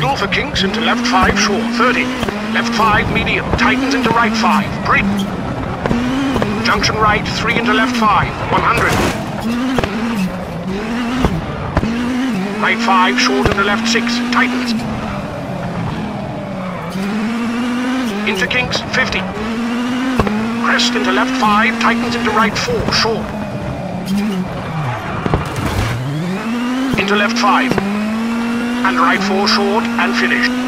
middle for kinks into left 5 short, 30. Left 5 medium, tightens into right 5, brake. Junction right, 3 into left 5, 100. Right 5 short into left 6, tightens. Into kinks, 50. Crest into left 5, tightens into right 4, short. Into left 5 and right for short and finish.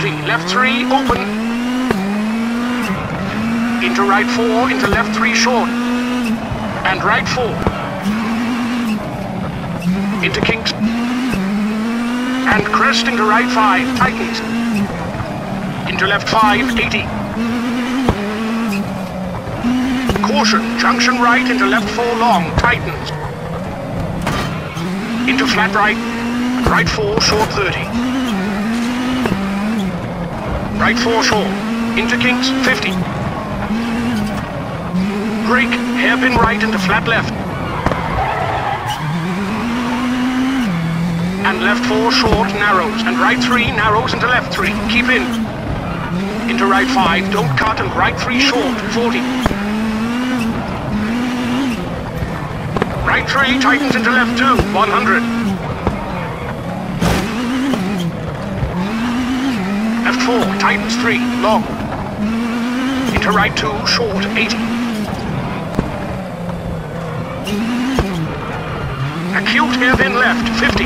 30, left 3, open. Into right 4, into left 3, short. And right 4. Into kinks. And crest into right 5, tightens. Into left 5, 80. Caution, junction right into left 4 long, tightens. Into flat right, right 4, short 30. Right four short. Into kinks, 50. Brake, hairpin right into flat left. And left four short, narrows. And right three, narrows into left three. Keep in. Into right five, don't cut, and right three short, 40. Right three, tightens into left two, 100. Left four, tightens three, long. Into right two, short, 80. Acute hairpin left, 50.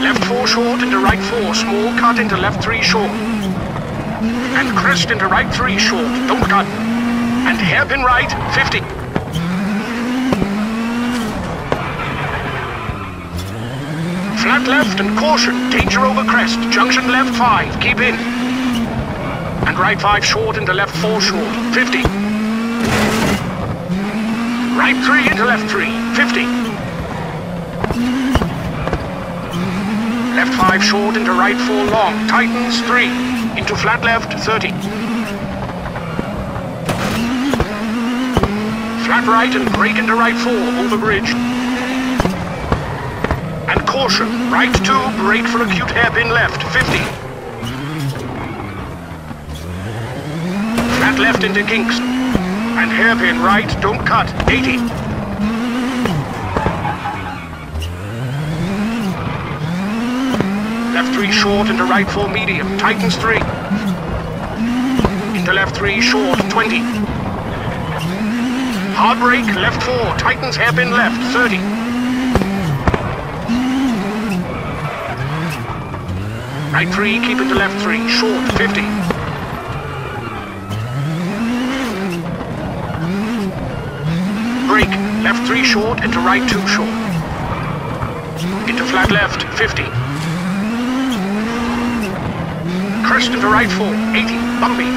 Left four short into right four, small cut into left three short. And crest into right three short, don't cut. And hairpin right, 50. Flat left and caution, danger over crest, junction left 5, keep in. And right 5 short into left 4 short, 50. Right 3 into left 3, 50. Left 5 short into right 4 long, tightens 3. Into flat left, 30. Flat right and brake into right 4, over bridge. Caution, right 2, brake for acute hairpin left, 50. Flat left into kinks. And hairpin right, don't cut, 80. Left 3 short into right 4 medium, tightens 3. Into left 3 short, 20. Hard brake, left 4, tightens hairpin left, 30. Right 3, keep it to left 3, short, 50. Brake, left 3 short, into right 2 short. Into flat left, 50. Crest into right 4, 80, bumpy.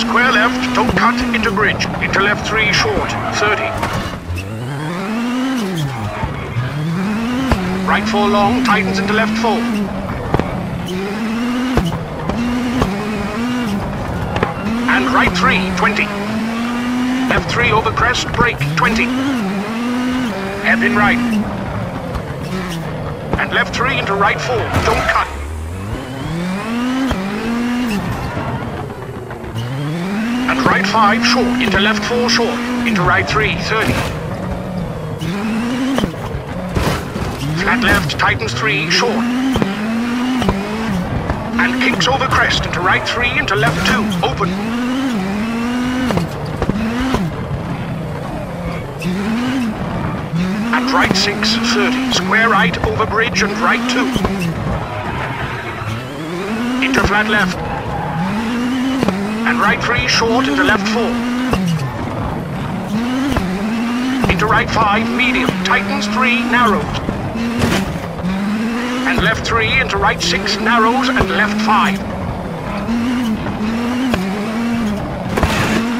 Square left, don't cut, into bridge. Into left 3 short, 30. Right 4 long, tightens into left 4. And right 3, 20. Left 3 over crest, brake, 20. Hairpin right. And left 3 into right 4, don't cut. And right 5 short, into left 4 short, into right 3, 30. Flat left, tightens 3, short. And kicks over crest, into right 3, into left 2, open. And right 6, 30. Square right, over bridge, and right 2. Into flat left. And right 3 short into left 4. Into right 5, medium. Tightens 3, narrows. And left 3 into right 6, narrows, and left 5.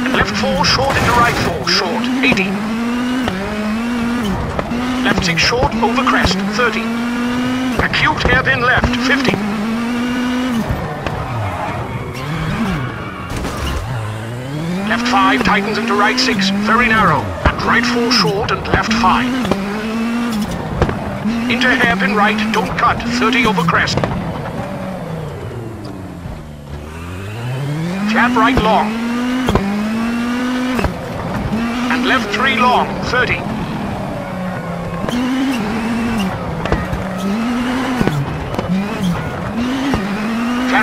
And left 4 short into right 4, short, 80. 6 short, over crest, 30. Acute hairpin left, 50. Left 5 tightens into right 6, very narrow, and right 4 short and left 5. Into hairpin right, don't cut, 30 over crest. Flat right long. And left 3 long, 30.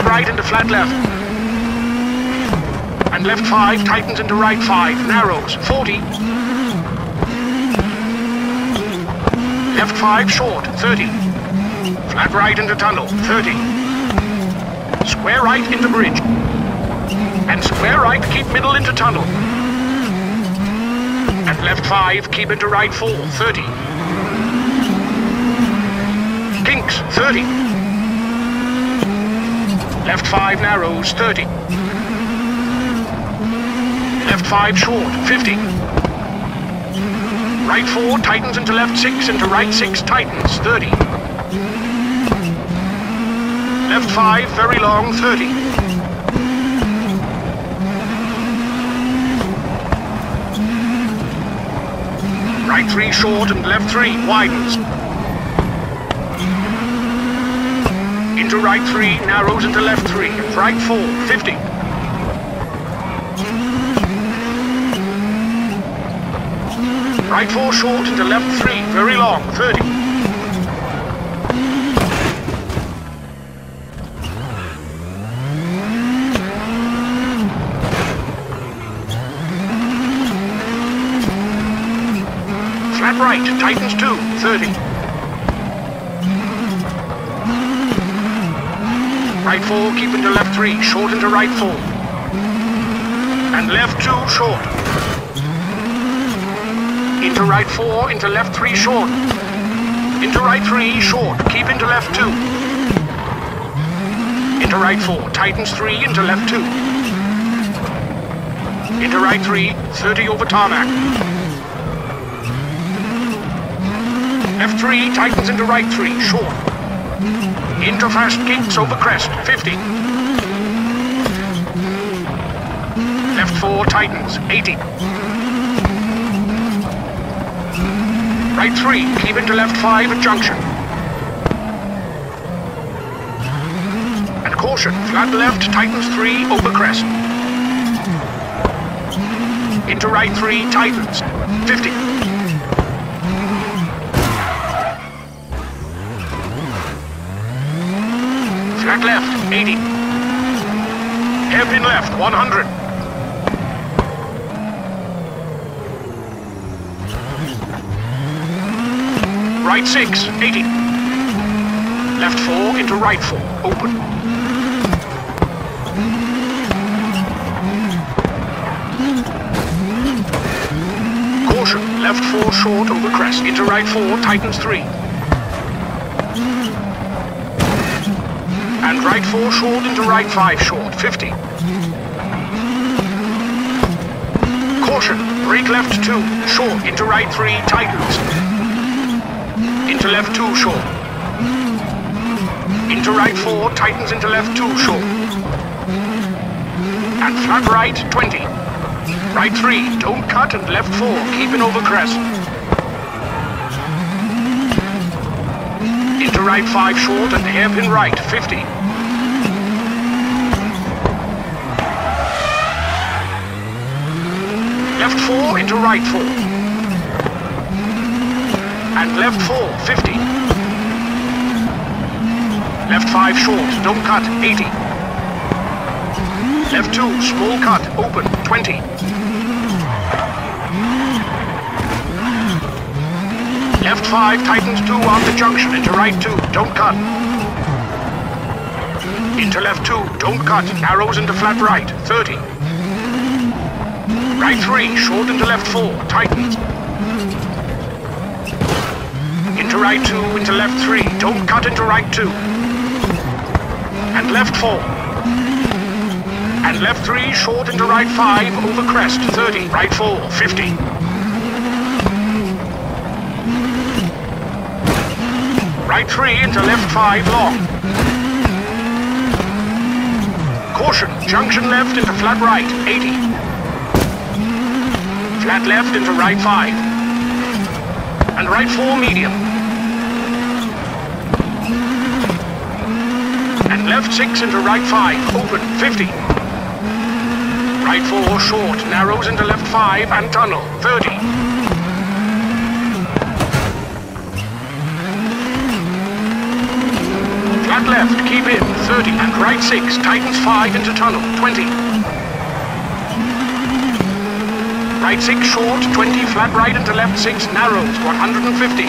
Right into flat left and left 5 tightens into right 5, narrows, 40. Left 5 short, 30. Flat right into tunnel, 30. Square right into bridge. And square right keep middle into tunnel. And left 5 keep into right 4, 30. Kinks, 30. Left 5 narrows, 30. Left 5 short, 50. Right 4 tightens into left 6 into right 6 tightens, 30. Left 5 very long, 30. Right 3 short and left 3 widens. Into right 3, narrows into left 3, right 4, 50. Right four short into left three, very long, 30. Flat right, tightens two, 30. Right four, keep into left three, short into right four. And left two, short. Into right four, into left three short. Into right three, short. Keep into left two. Into right four, tightens three, into left two. Into right three, 30 over tarmac. Left three, tightens into right three, short. Into fast over crest, 50. Left four, tightens, 80. Right three, keep into left five at junction. And caution, flat left, tightens three, over crest. Into right three, tightens, 50. Left, 80. Hairpin left, 100. Right 6, 80. Left 4 into right 4, open. Caution, left 4 short over crest, into right 4, tightens 3. And right 4 short into right 5 short, 50. Caution, brake left 2, short into right 3, tightens. Into left 2 short. Into right 4, tightens into left 2 short. And flat right 20. Right 3, don't cut and left 4, keep keeping over crest. Into right 5 short and hairpin right 50. Left 4 into right 4 and left 4, 50. Left 5 short, don't cut, 80. Left 2, small cut, open, 20. Left 5, tightens 2 on the junction, into right 2, don't cut. Into left 2, don't cut, narrows into flat right, 30. Right 3, short into left 4, tightens. Into right 2, into left 3, don't cut into right 2. And left 4. And left 3, short into right 5, over crest, 30. Right 4, 50. Right 3 into left 5, long. Caution, junction left into flat right, 80. Flat left into right 5. And right 4 medium. And left 6 into right 5, open, 50. Right 4 short, narrows into left 5 and tunnel, 30. Flat left, keep in, 30, and right 6, tightens 5 into tunnel, 20. Right 6 short, 20, flat right into left 6, narrows, 150.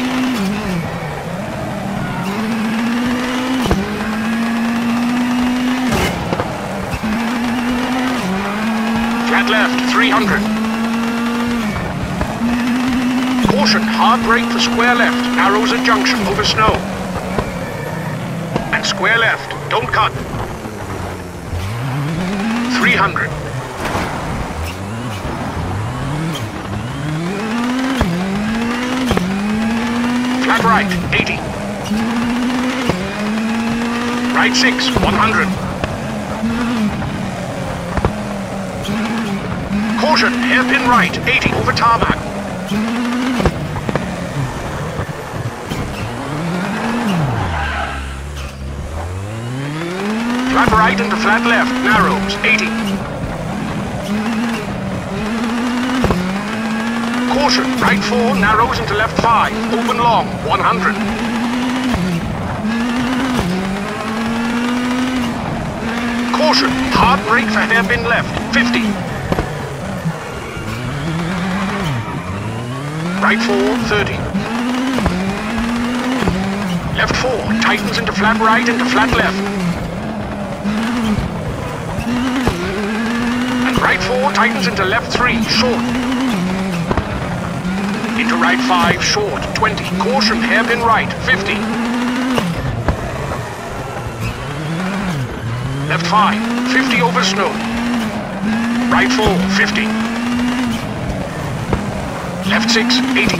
Flat left, 300. Caution, hard brake for square left, narrows at junction, over snow. Square left, don't cut. 300. right, 80. Right 6, 100. Caution, hairpin right, 80 over tarmac. Flat right into flat left, narrows, 80. Caution, right 4 narrows into left 5, open long, 100. Caution, hard brake for hairpin left, 50. Right 4, 30. Left 4, tightens into flat right into flat left. Right 4 tightens into left 3, short. Into right 5, short, 20. Caution, hairpin right, 50. Left 5, 50 over snow. Right 4, 50. Left 6, 80.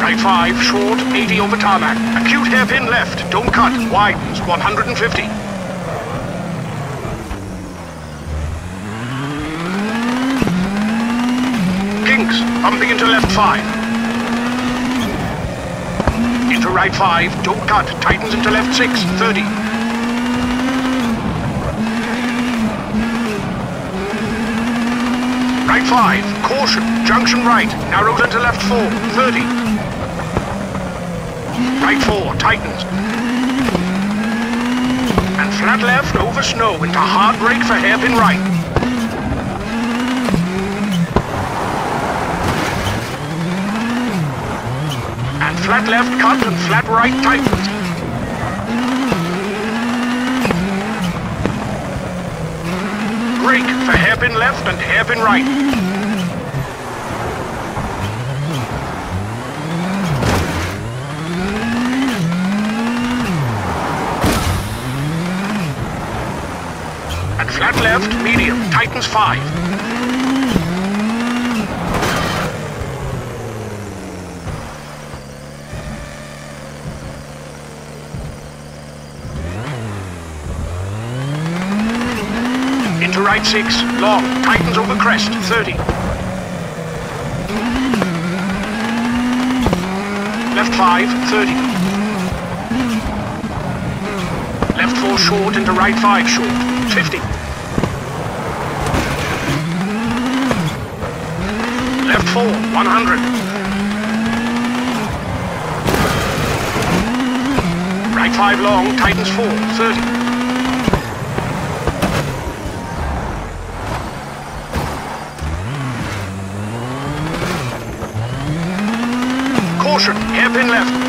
Right 5, short, 80 over tarmac. Acute hairpin left, don't cut, widens, 150. Bumping into left 5. Into right 5, don't cut. Tightens into left 6, 30. Right 5, caution, junction right, narrows into left 4, 30. Right 4, tightens. And flat left over snow into hard brake for hairpin right. Flat left cut and flat right tightens. Brake for hairpin left and hairpin right. And flat left, medium, tightens 5. Right 6, long, tightens over crest, 30. Left 5, 30. Left 4 short into right 5 short, 50. Left 4, 100. Right 5 long, tightens 4, 30. Caution, hairpin left.